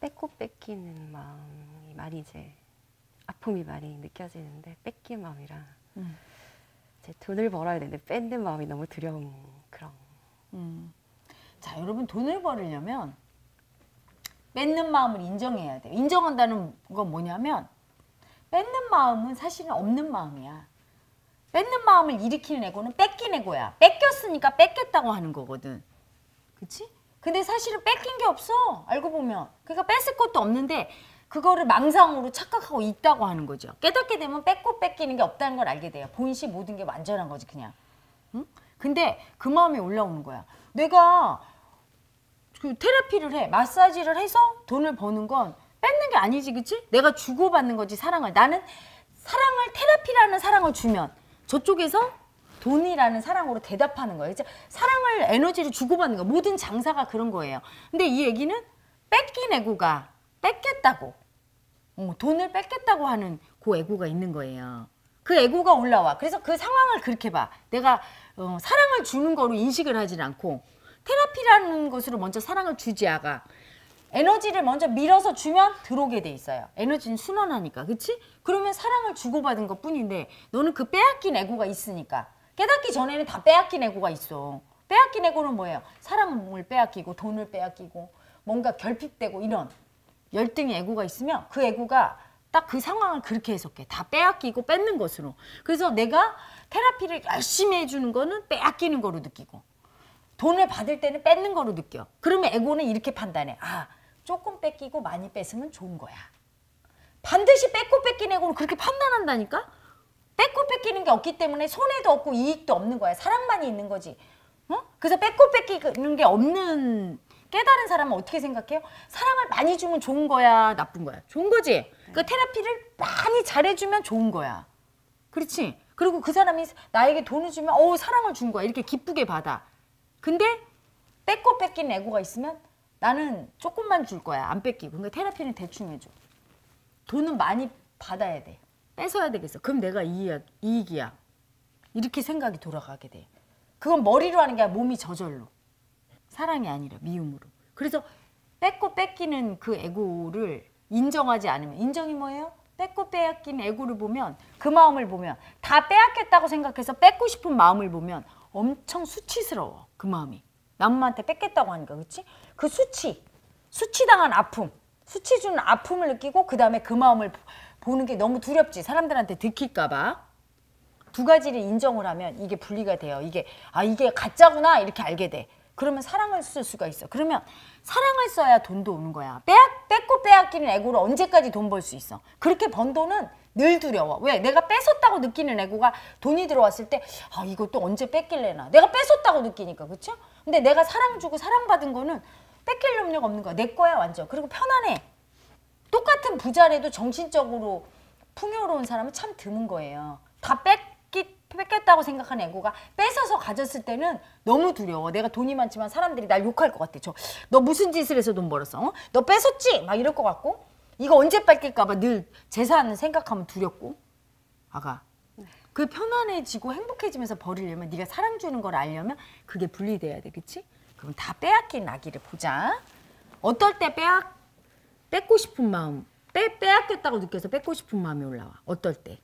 뺏고 뺏기는 마음이 많이 이제 아픔이 많이 느껴지는데 뺏긴 마음이랑 음. 이제 돈을 벌어야 되는데 뺏는 마음이 너무 두려운 그런 음. 자, 여러분 돈을 벌으려면 뺏는 마음을 인정해야 돼요. 인정한다는 건 뭐냐면 뺏는 마음은 사실은 없는 마음이야. 뺏는 마음을 일으키는 에고는 뺏긴 에고야. 뺏겼으니까 뺏겠다고 하는 거거든. 그치? 근데 사실은 뺏긴 게 없어. 알고 보면. 그러니까 뺏을 것도 없는데 그거를 망상으로 착각하고 있다고 하는 거죠. 깨닫게 되면 뺏고 뺏기는 게 없다는 걸 알게 돼요. 본시 모든 게 완전한 거지 그냥. 응? 근데 그 마음이 올라오는 거야. 내가 그 테라피를 해, 마사지를 해서 돈을 버는 건 뺏는 게 아니지, 그치? 내가 주고받는 거지, 사랑을. 나는 사랑을, 테라피라는 사랑을 주면 저쪽에서 돈이라는 사랑으로 대답하는 거예요. 그치? 사랑을, 에너지를 주고받는 거. 모든 장사가 그런 거예요. 근데 이 얘기는 뺏긴 애고가 뺏겠다고. 어, 돈을 뺏겠다고 하는 그 애고가 있는 거예요. 그 애고가 올라와. 그래서 그 상황을 그렇게 봐. 내가 어, 사랑을 주는 거로 인식을 하질 않고 테라피라는 것으로 먼저 사랑을 주지 아가. 에너지를 먼저 밀어서 주면 들어오게 돼 있어요. 에너지는 순환하니까, 그치? 그러면 사랑을 주고받은 것 뿐인데, 너는 그 빼앗긴 애고가 있으니까. 깨닫기 전에는 다 빼앗긴 애고가 있어. 빼앗긴 애고는 뭐예요? 사랑을 빼앗기고, 돈을 빼앗기고, 뭔가 결핍되고, 이런 열등의 애고가 있으면 그 애고가 딱 그 상황을 그렇게 해석해. 다 빼앗기고 뺏는 것으로. 그래서 내가 테라피를 열심히 해주는 거는 빼앗기는 거로 느끼고, 돈을 받을 때는 뺏는 거로 느껴. 그러면 에고는 이렇게 판단해. 아, 조금 뺏기고 많이 뺏으면 좋은 거야. 반드시 뺏고 뺏긴 에고는 그렇게 판단한다니까? 뺏고 뺏기는 게 없기 때문에 손해도 없고 이익도 없는 거야. 사랑만이 있는 거지. 어? 그래서 뺏고 뺏기는 게 없는 깨달은 사람은 어떻게 생각해요? 사랑을 많이 주면 좋은 거야, 나쁜 거야? 좋은 거지. 그 테라피를 많이 잘해주면 좋은 거야. 그렇지. 그리고 그 사람이 나에게 돈을 주면 어 사랑을 준 거야. 이렇게 기쁘게 받아. 근데 뺏고 뺏긴 애고가 있으면 나는 조금만 줄 거야. 안 뺏기고. 그러니까 테라피는 대충 해줘. 돈은 많이 받아야 돼. 뺏어야 되겠어. 그럼 내가 이익, 이익이야. 이렇게 생각이 돌아가게 돼. 그건 머리로 하는 게 아니라 몸이 저절로. 사랑이 아니라 미움으로. 그래서 뺏고 뺏기는 그 애고를 인정하지 않으면 인정이 뭐예요? 뺏고 빼앗긴 애고를 보면 그 마음을 보면 다 빼앗겠다고 생각해서 뺏고 싶은 마음을 보면 엄청 수치스러워 그 마음이 남한테 뺏겠다고 하니까 그렇지? 그 수치 수치당한 아픔 수치 주는 아픔을 느끼고 그 다음에 그 마음을 보는 게 너무 두렵지. 사람들한테 들킬까 봐. 두 가지를 인정을 하면 이게 분리가 돼요. 이게 아 이게 가짜구나. 이렇게 알게 돼. 그러면 사랑을 쓸 수가 있어. 그러면 사랑을 써야 돈도 오는 거야. 빼앗, 뺏고 빼앗기는 애고로 언제까지 돈 벌 수 있어? 그렇게 번 돈은 늘 두려워. 왜? 내가 뺏었다고 느끼는 애고가 돈이 들어왔을 때아또 언제 뺏길래나. 내가 뺏었다고 느끼니까. 그렇죠 근데 내가 사랑 주고 사랑받은 거는 뺏길 염려가 없는 거야 내 거야 완전 그리고 편안해 똑같은 부자래도 정신적으로 풍요로운 사람은 참 드문 거예요. 다 뺏기, 뺏겼다고 생각하는 애고가 뺏어서 가졌을 때는 너무 두려워. 내가 돈이 많지만 사람들이 날 욕할 것 같아. 저, 너 무슨 짓을 해서 돈 벌었어? 어? 너 뺏었지? 막 이럴 것 같고. 이거 언제 뺏길까 봐 늘 재산 생각하면 두렵고. 아가. 그 편안해지고 행복해지면서 버리려면 네가 사랑 주는 걸 알려면 그게 분리돼야 돼. 그치? 그럼 다 빼앗긴 아기를 보자. 어떨 때 빼앗 뺏고 싶은 마음, 빼, 빼앗겼다고 느껴서 뺏고 싶은 마음이 올라와. 어떨 때?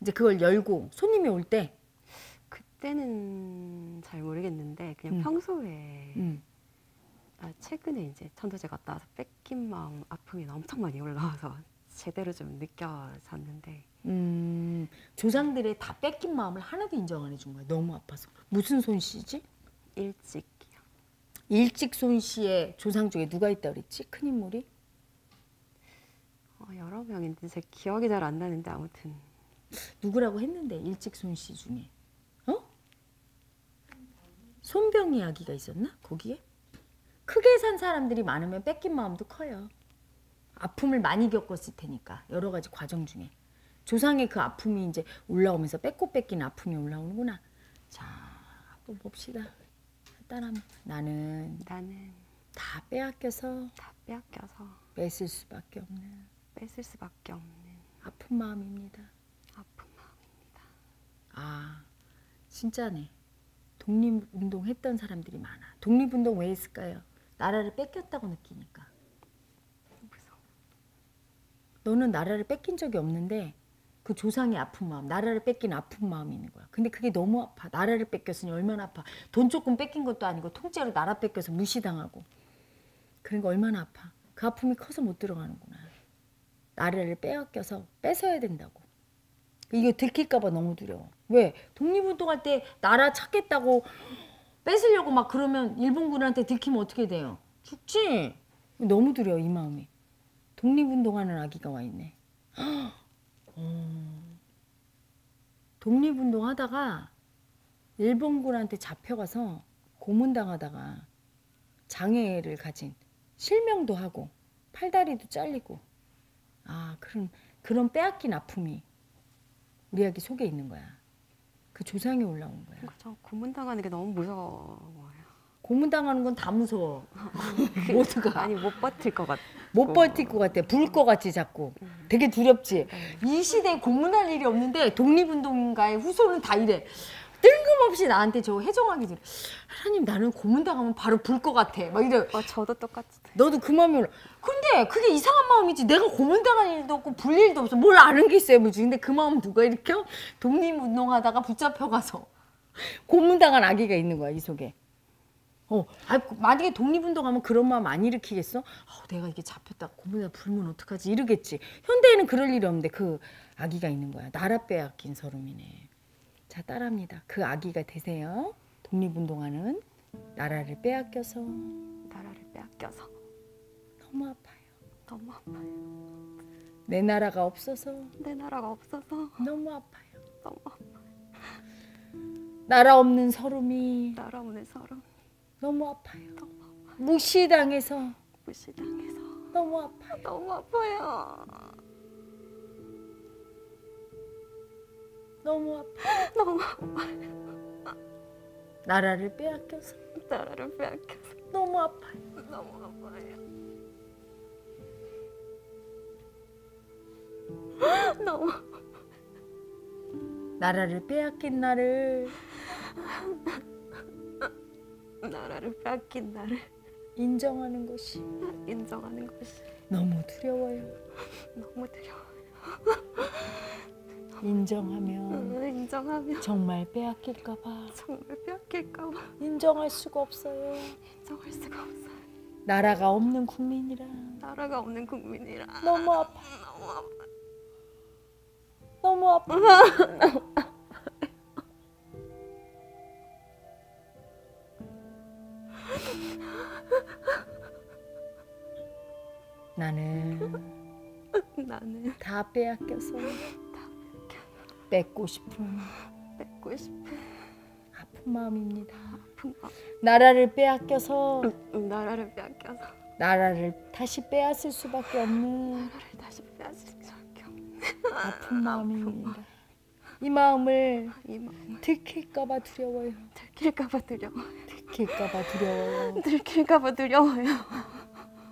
이제 그걸 열고 손님이 올 때, 그때는 잘 모르겠는데 그냥 음. 평소에 음, 아, 최근에 이제 천도제 갔다 와서 뺏긴 마음 아픔이 엄청 많이 올라와서 제대로 좀 느껴졌는데 음, 조상들의 다 뺏긴 마음을 하나도 인정 안 해준 거야. 너무 아파서. 무슨 손씨지? 일찍이요. 일찍 손 씨의 조상 중에 누가 있다 그랬지? 큰 인물이? 어, 여러 명인데 제 기억이 잘 안 나는데 아무튼 누구라고 했는데 일찍 손 씨 중에? 어? 손병 이야기가 있었나? 거기에? 크게 산 사람들이 많으면 뺏긴 마음도 커요. 아픔을 많이 겪었을 테니까 여러 가지 과정 중에 조상의 그 아픔이 이제 올라오면서 뺏고 뺏긴 아픔이 올라오는구나. 자, 한번 봅시다. 간단하면 나는 나는 다 빼앗겨서 다 빼앗겨서 뺏을 수밖에 없는 뺏을 수밖에 없는 아픈 마음입니다. 아픈 마음입니다. 아, 진짜네. 독립운동 했던 사람들이 많아. 독립운동 왜 했을까요? 나라를 뺏겼다고 느끼니까. 너는 나라를 뺏긴 적이 없는데 그 조상의 아픈 마음, 나라를 뺏긴 아픈 마음이 있는 거야. 근데 그게 너무 아파. 나라를 뺏겼으니 얼마나 아파. 돈 조금 뺏긴 것도 아니고 통째로 나라 뺏겨서 무시당하고. 그러니까 얼마나 아파. 그 아픔이 커서 못 들어가는구나. 나라를 빼앗겨서 뺏어야 된다고. 이거 들킬까봐 너무 두려워. 왜? 독립운동할 때 나라 찾겠다고 뺏으려고 막 그러면 일본군한테 들키면 어떻게 돼요? 죽지. 너무 두려워 이 마음이. 독립운동하는 아기가 와 있네. 어. 독립운동 하다가 일본군한테 잡혀가서 고문당하다가 장애를 가진 실명도 하고 팔다리도 잘리고 아 그런 그런 빼앗긴 아픔이 우리 아기 속에 있는 거야. 그 조상이 올라온 거야. 그죠. 고문당하는 게 너무 무서워요. 고문당하는 건 다 무서워. 모두가 아니 못 버틸 것 같. 못 버틸 것 같아. 부을 것 같지 자꾸. 되게 두렵지. 이 시대에 고문할 일이 없는데 독립운동가의 후손은 다 이래. 뜬금없이 나한테 저 해정하기 전에 하나님 나는 고문당하면 바로 불 것 같아. 막 이래. 어, 저도 똑같이. 너도 그 마음이 올라. 근데 그게 이상한 마음이지. 내가 고문당할 일도 없고 불 일도 없어. 뭘 아는 게 있어야 뭐지. 근데 그 마음 누가 일으켜? 독립운동하다가 붙잡혀가서 고문당한 아기가 있는 거야 이 속에. 어, 아, 만약에 독립운동하면 그런 마음 안 일으키겠어? 아, 내가 이게 잡혔다 고문에 불면 어떡하지 이러겠지. 현대에는 그럴 일이 없는데 그 아기가 있는 거야. 나라 빼앗긴 서름이네. 자 따라합니다. 그 아기가 되세요. 독립운동하는 나라를 빼앗겨서 나라를 빼앗겨서 너무 아파요. 너무 아파요. 내 나라가 없어서 내 나라가 없어서 너무 아파요. 너무 아파요. 나라 없는 서름이 나라 오는 서름 너무 아파요. 무시당해서 무시당해서 너무 아파요. 너무 아파요. 너무 아파요. 너무 아파요. 나라를 빼앗겨서 나라를 빼앗겨서 너무 아파요. 너무 아파요. 너무 나라를 빼앗긴 나를 나라를 빼앗긴 나를 인정하는 것이 인정하는 것이 너무 두려워요. 너무 두려워. 인정하면 인정하면 정말 빼앗길까 봐 정말 빼앗길까 봐 인정할 수가 없어요. 인정할 수가 없어요. 나라가 없는 국민이라 나라가 없는 국민이라 너무 아파. 너무 아파. 너무 아파. 나는 나는 다 빼앗겨서 뺏고 싶은 뺏고 싶은 아픈 마음입니다. 아픈 마음. 나라를 빼앗겨서 음, 나라를 빼앗겨서 나라를 다시 빼앗을 수밖에 없는 나라를 다시 빼앗을 수밖에 없는 아픈 마음입니다. 이 마음을 이 마음 들킬까봐 두려워요. 들킬까봐 두려워. 들킬까봐 두려워요. 들킬까봐 두려워요.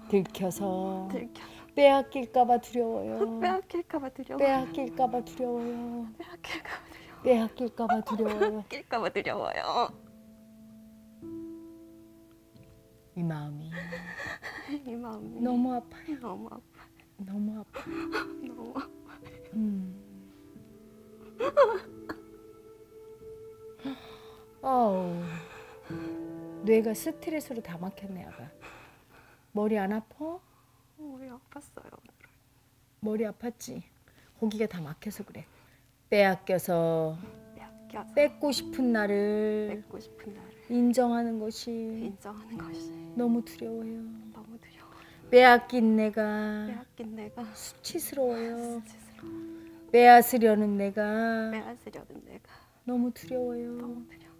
들켜서 들켜서 빼앗길까봐 두려워요. 빼앗길까봐 두려워. 빼앗길까봐 두려워요. 빼앗길까봐 두려워. 빼앗길까봐 두려워요. 낄까봐 두려워요. 이 마음이 이 마음이 너무 아파요. 너무 아파. 너무 아파. 너무 아파. 음. 아우 뇌가 스트레스로 다 막혔네 아가. 머리 안 아파? 머리 아팠어요. 머리 아팠지. 거기가 다 막혀서 그래. 빼앗겨서 빼앗겨서 뺏고 싶은 나를 뺏고 싶은 나를 인정하는 것이 인정하는 것이 너무 두려워요. 너무 두려워. 빼앗긴 내가 빼앗긴 내가 수치스러워요. 스스로 빼앗으려는 내가 빼앗으려는 내가 너무 두려워요. 너무 두려워.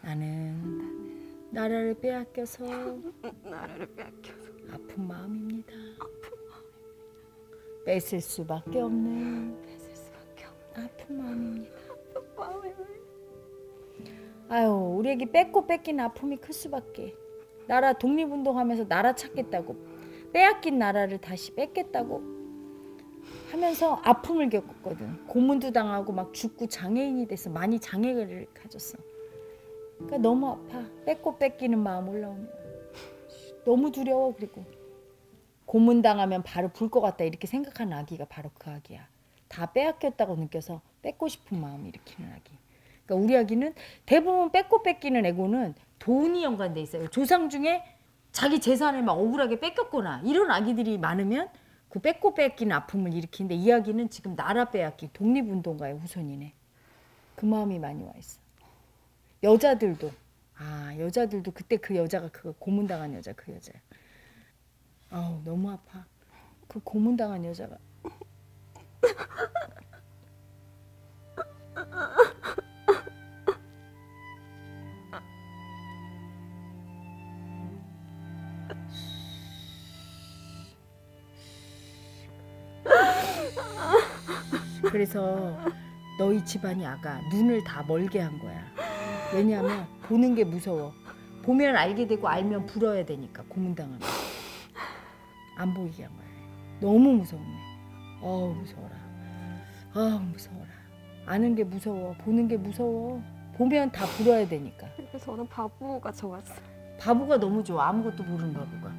나는 나 라를 빼앗겨서 나라를 빼앗겨서 아픈 마음입니다. 뺏을 수밖에 없는 뺏을 수밖에 없는 아픈 마음입니다. 마음을 아유, 우리 애기 뺏고 뺏긴 아픔이 클 수밖에. 나라 독립운동하면서 나라 찾겠다고 빼앗긴 나라를 다시 뺏겠다고 하면서 아픔을 겪었거든. 고문도 당하고 막 죽고 장애인이 돼서 많이 장애를 가졌어. 그러니까 너무 아파. 뺏고 뺏기는 마음 올라오면 너무 두려워 그리고 고문당하면 바로 불 것 같다 이렇게 생각하는 아기가 바로 그 아기야. 다 빼앗겼다고 느껴서 뺏고 싶은 마음 일으키는 아기. 그러니까 우리 아기는 대부분 뺏고 뺏기는 에고는 돈이 연관돼 있어요. 조상 중에 자기 재산을 막 억울하게 뺏겼거나 이런 아기들이 많으면 그 뺏고 뺏기는 아픔을 일으키는데 이 아기는 지금 나라 빼앗기 독립운동가의 후손이네. 그 마음이 많이 와 있어. 여자들도 아 여자들도 그때 그 여자가 그 고문당한 여자 그 여자야. 아우 너무 아파. 그 고문당한 여자가 그래서 너희 집안이 아가 눈을 다 멀게 한 거야. 왜냐하면 보는 게 무서워. 보면 알게 되고 알면 불어야 되니까 고문당하면 안 보이게 한 거야. 너무 무서웠네. 어우 무서워라. 아우 무서워라. 아는 게 무서워. 보는 게 무서워. 보면 다 불어야 되니까. 그래서 저는 바보가 좋았어요. 바보가 너무 좋아. 아무것도 모르는 바보가.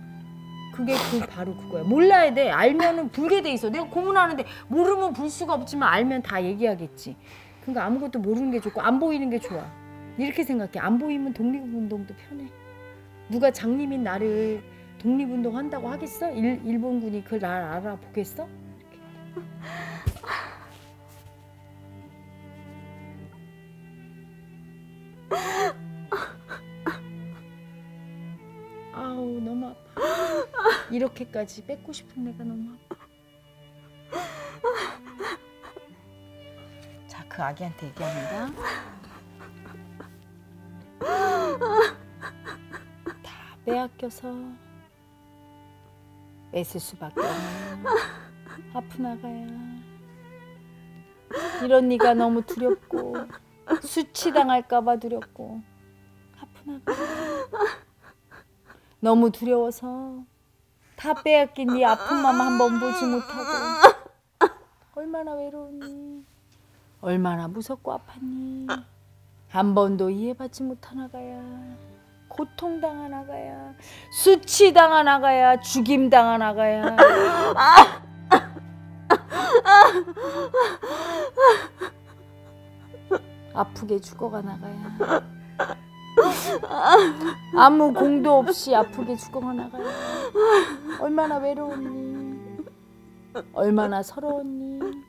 그게 그 바로 그거야. 몰라야 돼. 알면은 불게 돼 있어. 내가 고문하는데 모르면 불 수가 없지만 알면 다 얘기하겠지. 그러니까 아무것도 모르는 게 좋고 안 보이는 게 좋아. 이렇게 생각해. 안 보이면 독립운동도 편해. 누가 장님인 나를 독립운동 한다고 하겠어? 일, 일본군이 그걸 날 알아보겠어? 아우 너무 아파. 이렇게까지 뺏고 싶은 내가 너무 아파. 자, 그 아기한테 얘기합니다. 다 빼앗겨서 뺏을 수밖에 없네. 아픈 아가야. 이런 네가 너무 두렵고 수치당할까봐 두렵고 아픈 아가. 너무 두려워서 다 빼앗긴 네 아픈 맘한번 보지 못하고 얼마나 외로우니 얼마나 무섭고 아팠니 한 번도 이해받지 못한 아가야 고통당한 아가야 수치당한 아가야 죽임당한 아가야 아프게 죽어간 아가야 아무 공도 없이 아프게 죽어가 나가요. 얼마나 외로웠니? 얼마나 서러웠니?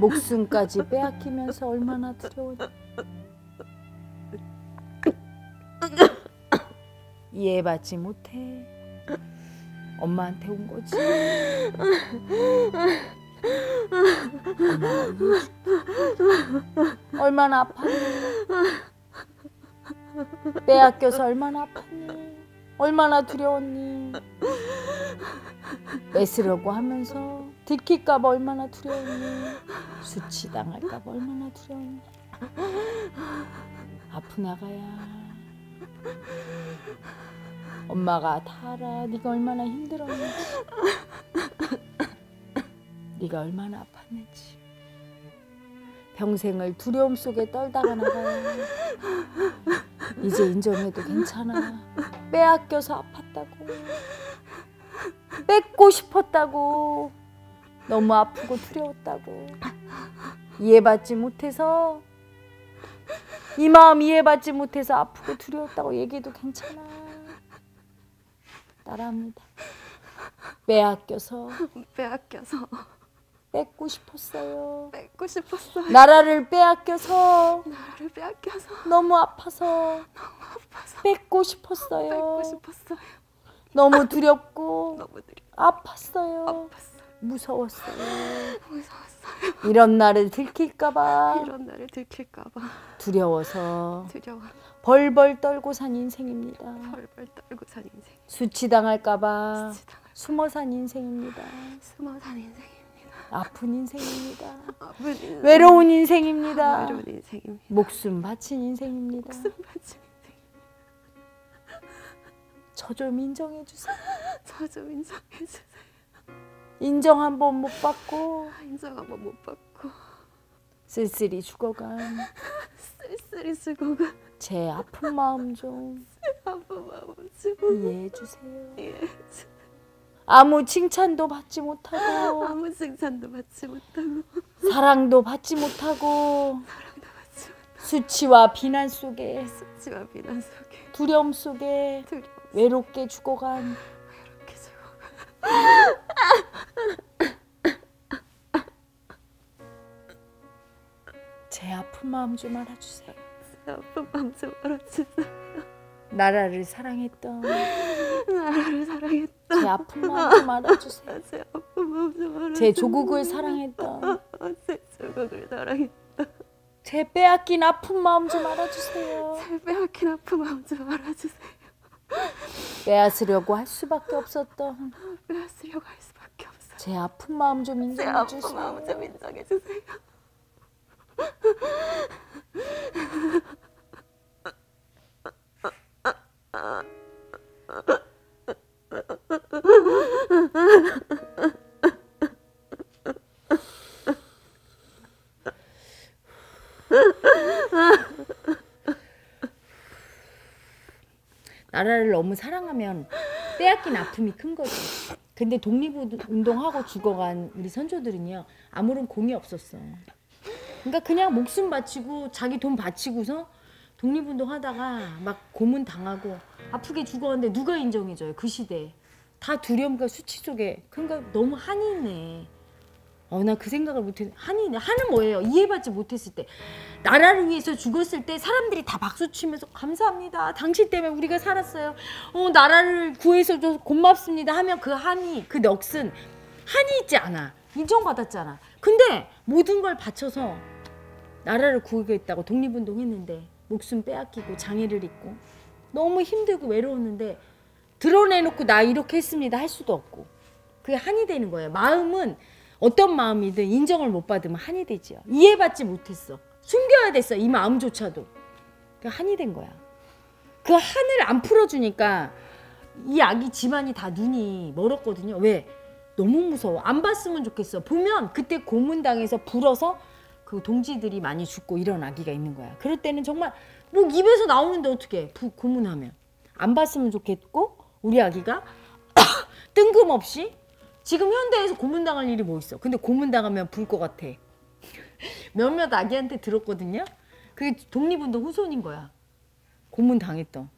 목숨까지 빼앗기면서 얼마나 두려웠니? 이해받지 못해. 엄마한테 온 거지. 얼마나 아팠니? 빼앗겨서 얼마나 아팠니? 얼마나 두려웠니? 뺏으려고 하면서 들킬까봐 얼마나 두려웠니? 수치당할까봐 얼마나 두려웠니? 아픈 아가야. 엄마가 다 알아. 네가 얼마나 힘들었는지. 네가 얼마나 아팠는지. 평생을 두려움 속에 떨다가 나가야 이제 인정해도 괜찮아. 빼앗겨서 아팠다고. 뺏고 싶었다고. 너무 아프고 두려웠다고. 이해받지 못해서 이 마음 이해받지 못해서 아프고 두려웠다고 얘기해도 괜찮아. 따라합니다. 빼앗겨서 빼앗겨서 뺏고 싶었어요. 뺏고 싶었어요. 나라를 빼앗겨서 나를 빼앗겨서 너무 아파서 아파서 뺏고 싶었어요. 뺏고 싶었어요. 너무 두렵고 너무 느려 아팠어요. 아팠어요. 무서웠어요. 무서웠어요. 이런 날을 들킬까봐 이런 날을 들킬까봐 두려워서 두려워 벌벌 떨고 산 인생입니다. 벌벌 떨고 산 인생. 수치당할까봐 수치당할 숨어 산 인생입니다. 숨어 산 인생입니다. 아픈 인생입니다. 아픈 인생. 외로운 인생입니다. 외로운 인생입니다. 목숨 바친 인생입니다. 목숨 바친 인생. 저좀 인정해 주세요. 저 좀 인정해 주세요. 인정 한 번 못 받고. 인정 한 번 못 받고. 쓸쓸히 죽어간. 쓸쓸히 가제 아픈 마음 좀 아픈 마음 좀. 이해해 주세요. 이해해 주세요. 아무 칭찬도 받지 못하고. 아무 칭찬도 받지 못하고. 사랑도 받지 못하고. 받지 수치와 비난 속에. 못 수치와 비난 속에. 두려움 속에 두려워 외롭게 죽어간. 이렇게 죽어 제 아픈 마음 좀 알아주세요. 제 아픈 마음 좀 알아주세요. 나라를 사랑했던 나라를 사랑했다. 제 아픈 마음 좀 알아주세요. 제 아픈 마음 좀 알아주세요. 제 조국을 사랑했던 제 조국을 사랑했다. 제 빼앗긴 아픈 마음 좀 알아주세요. 제 빼앗긴 아픈 마음 좀 알아주세요. 빼앗으려고 할 수밖에 없었던 빼앗으려고 할 없어. 제 아픈 마음 좀제 인정해 아픈 주세요. 마음 좀 인정해 주세요. 나라를 너무 사랑하면 빼앗긴 아픔이 큰 거지. 근데 독립운동하고 죽어간 우리 선조들은요 아무런 공이 없었어. 그러니까 그냥 목숨 바치고 자기 돈 바치고서 독립운동 하다가 막 고문 당하고 아프게 죽었는데 누가 인정해줘요 그 시대에 다 두려움과 수치 속에 그러니까 너무 한이 있네. 어 나 그 생각을 못했. 한이. 한은 뭐예요? 이해받지 못했을 때 나라를 위해서 죽었을 때 사람들이 다 박수 치면서 감사합니다. 당신 때문에 우리가 살았어요. 어, 나라를 구해서 줘서 고맙습니다. 하면 그 한이, 그 넋은 한이 있지 않아. 인정받았잖아. 근데 모든 걸 바쳐서 나라를 구하겠다고 독립운동 했는데 목숨 빼앗기고 장애를 입고 너무 힘들고 외로웠는데 드러내놓고 나 이렇게 했습니다 할 수도 없고 그게 한이 되는 거예요. 마음은 어떤 마음이든 인정을 못 받으면 한이 되지요. 이해받지 못했어. 숨겨야 됐어. 이 마음조차도. 그 한이 된 거야. 그 한을 안 풀어주니까 이 아기 집안이 다 눈이 멀었거든요. 왜? 너무 무서워. 안 봤으면 좋겠어. 보면 그때 고문당해서 불어서 그 동지들이 많이 죽고 이런 아기가 있는 거야. 그럴 때는 정말 뭐 입에서 나오는데 어떻게 부 고문하면 안 봤으면 좋겠고 우리 아기가 뜬금없이 지금 현대에서 고문당할 일이 뭐 있어? 근데 고문당하면 불 것 같아. 몇몇 아기한테 들었거든요. 그게 독립운동 후손인 거야. 고문당했던.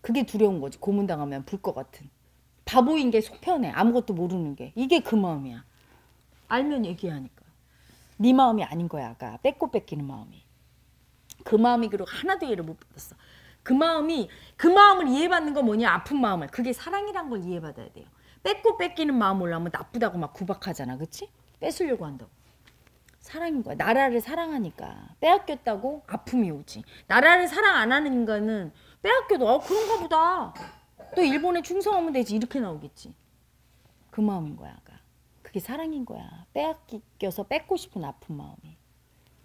그게 두려운 거지. 고문당하면 불 것 같은. 바보인 게 속편해. 아무것도 모르는 게. 이게 그 마음이야. 알면 얘기하니까. 네 마음이 아닌 거야. 아까 뺏고 뺏기는 마음이. 그 마음이 그리고 하나도 이해를 못 받았어. 그 마음이 그 마음을 이해받는 건 뭐냐? 아픈 마음을. 그게 사랑이란 걸 이해받아야 돼요. 뺏고 뺏기는 마음 올라오면 나쁘다고 막 구박하잖아. 그치? 뺏으려고 한다고. 사랑인 거야. 나라를 사랑하니까. 빼앗겼다고 아픔이 오지. 나라를 사랑 안 하는 인간은 빼앗겨도 어 그런가 보다. 또 일본에 충성하면 되지. 이렇게 나오겠지. 그 마음인 거야. 아까. 그게 사랑인 거야. 빼앗겨서 뺏고 싶은 아픈 마음이.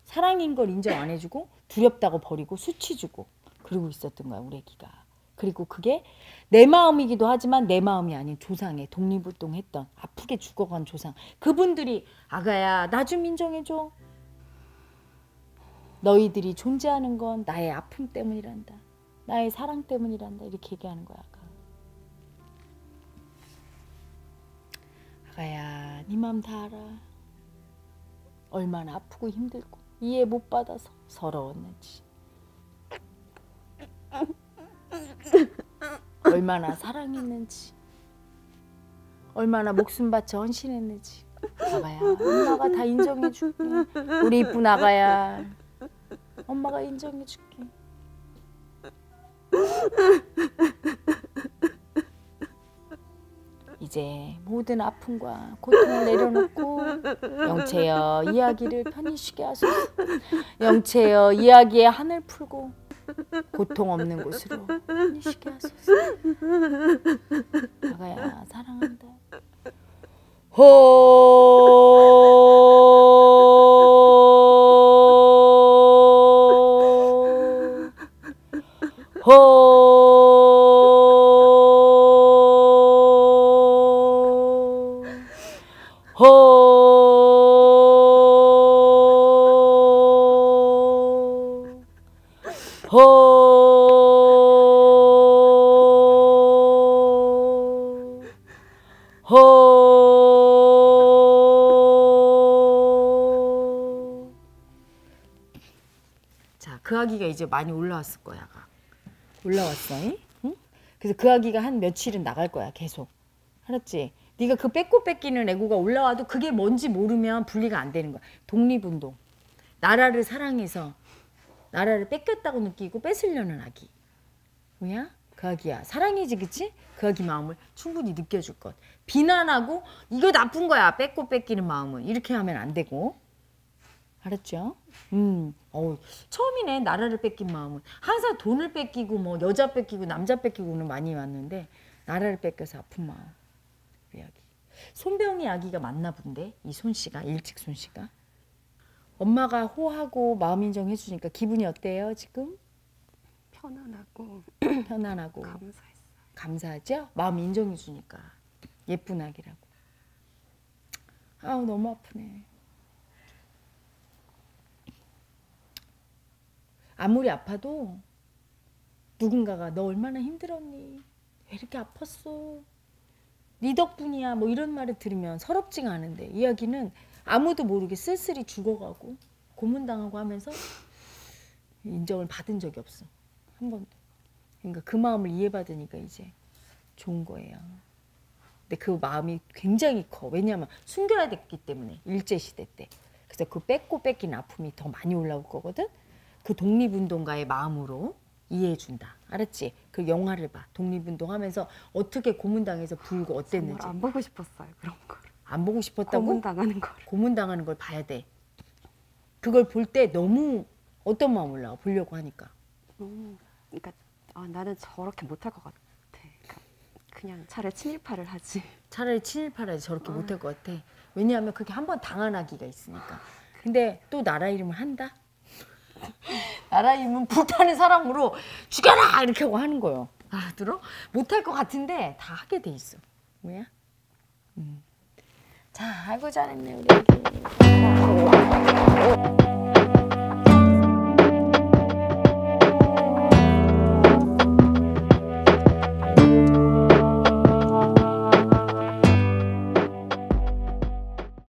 사랑인 걸 인정 안 해주고 두렵다고 버리고 수치 주고 그러고 있었던 거야 우리 애기가. 그리고 그게 내 마음이기도 하지만 내 마음이 아닌 조상의 독립운동 했던 아프게 죽어간 조상. 그분들이 아가야 나 좀 인정해줘. 너희들이 존재하는 건 나의 아픔 때문이란다. 나의 사랑 때문이란다. 이렇게 얘기하는 거야 아가. 아가야 네 맘 다 알아. 얼마나 아프고 힘들고 이해 못 받아서 서러웠는지 얼마나 사랑했는지. 얼마나 목숨 바쳐 헌신했는지. 아가야 엄마가 다 인정해 줄게. 우리 이쁜 아가야. 엄마가 인정해 줄게. 이제 모든 아픔과 고통을 내려놓고 영채여 이야기를 편히 쉬게 하소서. 영채여 이야기의 한을 풀고 고통 없는 곳으로 쉬게 하소서 아가야 사랑한다 호 호. 호. 호. 아기가 이제 많이 올라왔을 거야. 올라왔어. 잉? 응? 그래서 그 아기가 한 며칠은 나갈 거야. 계속. 알았지? 네가 그 뺏고 뺏기는 애고가 올라와도 그게 뭔지 모르면 분리가 안 되는 거야. 독립운동. 나라를 사랑해서 나라를 뺏겼다고 느끼고 뺏으려는 아기. 뭐야? 그 아기야. 사랑이지, 그치? 그 아기 마음을 충분히 느껴줄 것. 비난하고 이거 나쁜 거야. 뺏고 뺏기는 마음은. 이렇게 하면 안 되고. 알았죠? 음, 어 처음이네 나라를 뺏긴 마음은. 항상 돈을 뺏기고 뭐 여자 뺏기고 남자 뺏기고는 많이 왔는데 나라를 뺏겨서 아픈 마음. 우리 아기. 손병이 아기가 맞나 본데? 이 손씨가 일찍 손씨가? 엄마가 호하고 마음 인정해 주니까 기분이 어때요 지금? 편안하고 편안하고. 감사했어요. 감사하죠? 마음 인정해 주니까. 예쁜 아기라고. 아우 너무 아프네 아무리 아파도 누군가가 너 얼마나 힘들었니? 왜 이렇게 아팠어? 네 덕분이야. 뭐 이런 말을 들으면 서럽지가 않은데 이야기는 아무도 모르게 쓸쓸히 죽어가고 고문당하고 하면서 인정을 받은 적이 없어. 한 번도. 그러니까 그 마음을 이해받으니까 이제 좋은 거예요. 근데 그 마음이 굉장히 커. 왜냐하면 숨겨야 됐기 때문에 일제시대 때. 그래서 그 뺏고 뺏긴 아픔이 더 많이 올라올 거거든. 그 독립운동가의 마음으로 이해해준다. 알았지? 그 영화를 봐. 독립운동 하면서 어떻게 고문당해서 불고 어땠는지. 안 보고 싶었어요. 그런 걸. 안 보고 싶었다고? 고문당하는 걸. 고문당하는 걸 봐야 돼. 그걸 볼 때 너무 어떤 마음 올라와? 보려고 하니까. 너무 그러니까 아, 나는 저렇게 못할 것 같아. 그러니까 그냥 차라리 친일파를 하지. 차라리 친일파라지 저렇게 못할 것 같아. 왜냐하면 그게 한 번 당한 아기가 있으니까. 근데 또 나라 이름을 한다? 나라 이름은 불타는 사람으로 죽여라! 이렇게 하고 하는 거예요. 알아들어? 못할 것 같은데 다 하게 돼 있어. 뭐야? 음. 자, 아이고 잘했네 우리 애기.